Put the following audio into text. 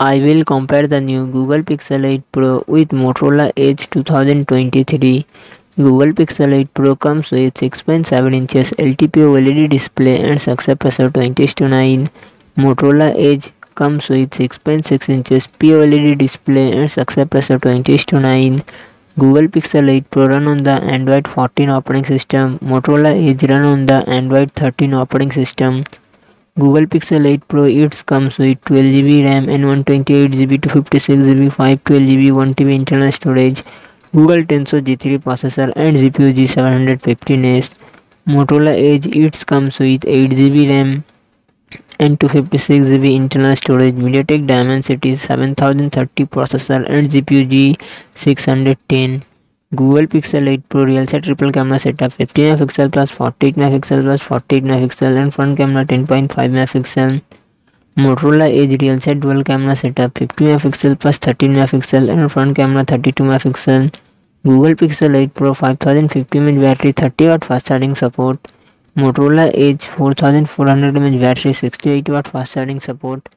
I will compare the new Google Pixel 8 Pro with Motorola Edge 2023. Google Pixel 8 Pro comes with 6.7 inches LTPO OLED display and success ratio 20 to 9. Motorola Edge comes with 6.6 inches POLED display and success ratio 20 to 9. Google Pixel 8 Pro run on the Android 14 operating system. Motorola Edge run on the Android 13 operating system. Google Pixel 8 Pro it comes with 12GB RAM and 128GB to 56GB 512GB 1TB internal storage. Google Tensor G3 processor and GPU G715S. Motorola Edge it comes with 8GB RAM and 256GB internal storage. MediaTek Dimensity 7030 processor and GPU G610. Google Pixel eight pro rear से triple camera setup 50 megapixel plus 48 megapixel plus 48 megapixel and front camera 10.5 megapixel Motorola Edge rear से dual camera setup 50 megapixel plus 13 megapixel and front camera 32 megapixel Google Pixel eight pro five thousand fifty mAh battery 30 watt fast charging support Motorola Edge four thousand four hundred mAh battery 68 watt fast charging support